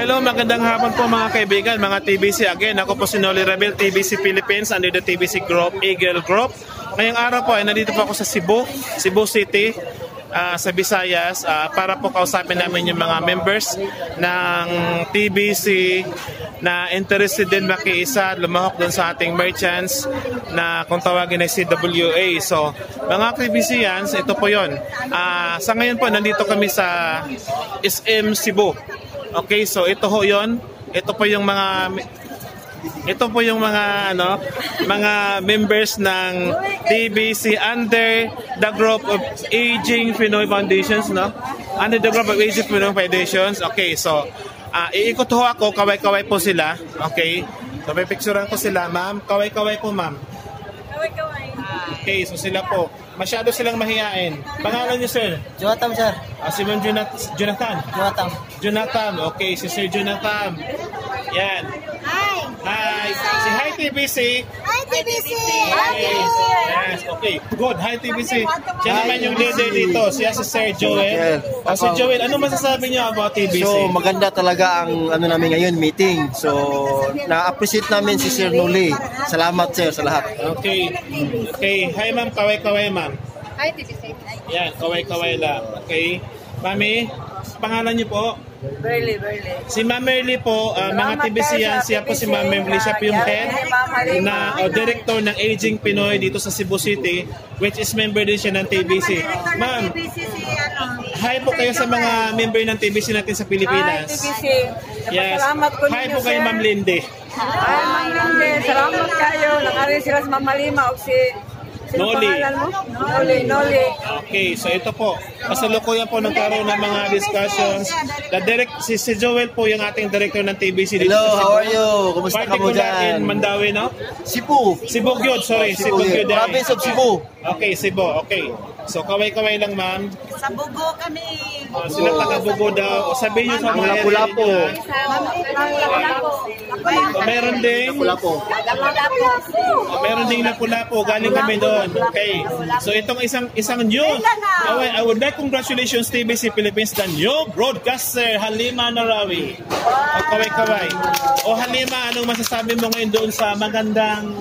Hello, magandang hapon po mga kaibigan, mga TBC. Again, ako po si Noli Rebel, TBC Philippines, under the TBC Group, Eagle Group. Ngayong araw po ay nandito po ako sa Cebu, Cebu City, ah, sa Visayas, ah, para po kausapin namin yung mga members ng TBC na interested din makiisa, lumahok doon sa ating merchants na kung tawagin ay CWA. So, mga TBCians, ito po yon. Ah, sa ngayon po, nandito kami sa SM Cebu. Okay, so ito ho 'yon. Ito po yung mga ito po yung mga ano, mga members ng TBC under the group of Aging Pinoy Foundations, no? Under the group of Aging Pinoy Foundations. Okay, so ah iikot ho ako, kaway-kaway po sila. Okay? So may picturean ko sila, ma'am. Kaway-kaway po, ma'am. Okay, so sila po. Masyado silang mahihain. Pangalan niyo, sir? Jonathan, sir. Ah, si Ma'am Jonat- Jonathan. Jonathan. Jonathan, okay, si Sir Jonathan. Yan. Hi! Hi. Si Hi TBC. Hi, TBC! Okay. Yes, okay. Good. Hi TBC. Siya naman yung leader dito. Siya si Sir Joel. O, si Joel, ano masasabi niyo about TBC? So maganda talaga ang ano namin ngayon meeting. So na-appreciate namin si Sir Nuli. Salamat sir sa lahat. Okay. Okay. Hi ma'am, kaway-kaway ma'am. Hi, TBC. Yan, kaway-kaway lang. Okay. Mami, pangalan niyo po? Burley, Burley. Si Ma'am Merly po, uh, mga TBC yan, siya po si Ma'am Merly, siya po yung head na uh, director ng Aging Pinoy dito sa Cebu City, which is member din siya ng TBC. Ma'am, ano. hi po kayo sa mga member ng TBC natin sa Hi, Pilipinas. TBC. Yes. Salamat ko Hi po kayo, Ma'am Lindy. Hi, Ma'am Lindy. Salamat kayo. Nakari sila sa Mama Lima o si... Noli. Noli, Noli. Okay, so ito po. Kasalukuyan po nagkaroon ng mga discussions. The direct, si, si Joel po yung ating director ng TBC dito Hello, Cebu. how are you? Kumusta ka mo Particular in dyan? Mandawi, no? Cebu. Cebu Gyud, sorry. Cebu Gyud. Province of Cebu. Okay, Cebu. Okay. So, kaway-kaway lang, ma'am. Sa bugo kami. Uh, sila taga-bugo daw. O sabihin nyo sa mga Lapu-Lapu. O, meron ding, Wala po. o, meron ding Lapu-Lapu. Galing kami doon. Okay. So, itong isang isang new. Okay, I would like congratulations TBC Philippines, the new broadcaster, Halima Narawi. O, kaway-kaway. O, Halima, anong masasabi mo ngayon doon sa magandang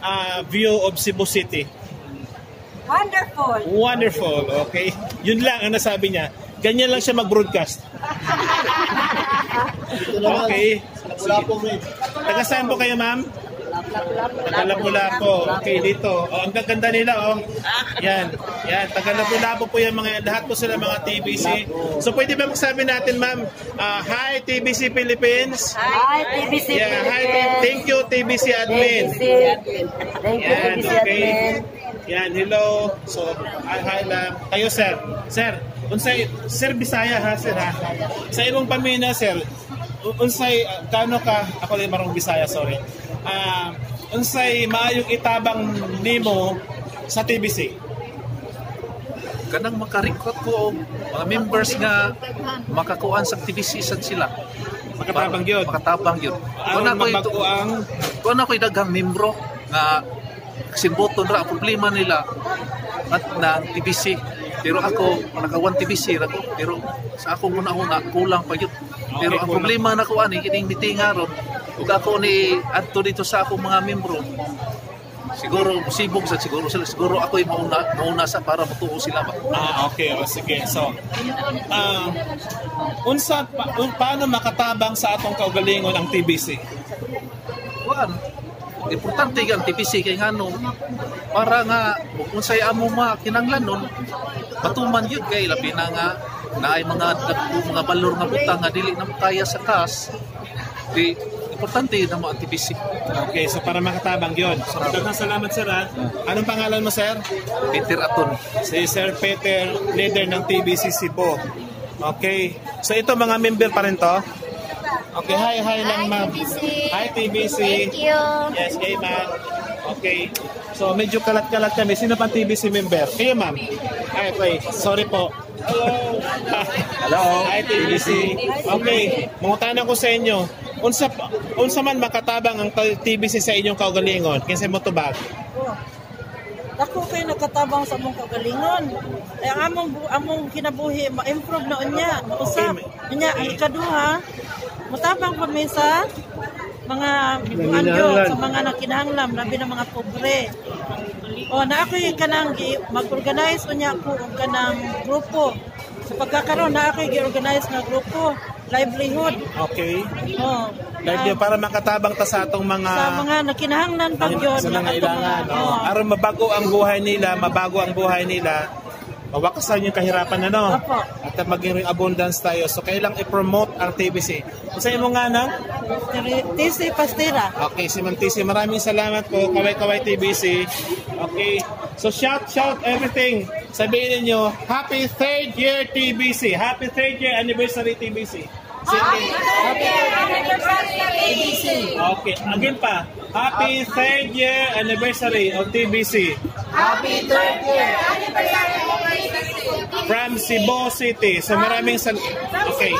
ah, view of Cebu City? Wonderful. Wonderful. Okay. Yun lang ang nasabi niya. Ganyan lang siya mag-broadcast. Okay. Taga saan po kayo, ma'am? Taga Lapu-Lapu. Okay, dito. Oh, ang gaganda nila, oh. Yan. Yan. Taga Lapu-Lapu po yung mga, lahat po sila mga TBC. So, pwede ba magsabi natin, ma'am, ah, hi, TBC Philippines. Hi, TBC. Yeah, hi, thank you, TBC admin. Thank you, Yan, TBC okay. admin. Yan, hello. So, hi, hi lang. Kayo, sir. Sir, unsay, sir Bisaya ha, sir ha. Sa imong pamina, sir, un- unsay, uh, kano ka, ako din marong Bisaya, sorry. Ah, unsay maayong itabang nimo sa TBC? kanang makarekrut ko mga members nga makakuan sa TBC sad sila. Makatabang yun. Makatabang yun. Ako mabago ang kung ako daghang membro nga sinboton ra problema nila at na TBC. Pero ako naka one TBC ra ko pero sa ako muna una kulang pa yun. Pero ang problema na ko ani kining meeting aron ug ako ni adto dito sa akong mga membro siguro sibog sa siguro sila siguro ako yung mauna mauna sa para matuo sila ba Ah, okay. O, sige. So, ah, unsa, pa, un, paano makatabang sa atong kaugalingon ang TBC? Kuan, importante ang TPC kay ngano para nga kung say amo ma kinanglanon patuman yun kay labi na nga naay mga dagko mga balor nga butang nga dili na kaya sa kas di importante na mo ang TPC Okay, so para makatabang yun. So, daghang salamat, sir. ha? Anong pangalan mo, sir? Peter Aton Si Sir Peter, leader ng TBC Cebu. Okay. So, ito mga member pa rin to? Okay, hi, hi lang, ma'am. Hi, TBC. Thank you. Yes, hey, ma'am. Okay. So, medyo kalat-kalat kami. Sino pang TBC member? Kayo, ma'am. Ay, okay. Sorry po. Hello. Hello. Hi, TBC. Okay. Mungutanan ko sa inyo. Unsa unsa man makatabang ang TBC sa inyong kaugalingon? Kinsa mo tubag? Dako kay nakatabang sa among kagalingon. Ay ang among among kinabuhi ma-improve na unya. Okay, Unya ang ikaduha, mutabang kami sa mga ano, sa mga nakinahanglan, labi ng mga pobre. O na ako kanang gi- mag-organize unya ako og kanang grupo. Sa pagkakaroon na ako gi-organize nga grupo, livelihood. Okay. O, Dahil yun, para makatabang ta sa atong mga sa mga nakinahanglan pag yun. sa mga ilangan. Oh. Aron mabago ang buhay nila, mabago ang buhay nila, mawakasan yung kahirapan na no. Opo. At maging abundance tayo. So kailang i-promote ang TBC. Sa imo nga nang? TC Pastera. Okay, si Ma'am TC, maraming salamat po. Kaway-kaway TBC. Okay. So shout, shout everything. Sabihin niyo happy third year TBC. Happy third year anniversary TBC. Sige. Okay, again pa. Happy third year anniversary of TBC. Happy third year anniversary From Cebu City. So maraming sal- Okay.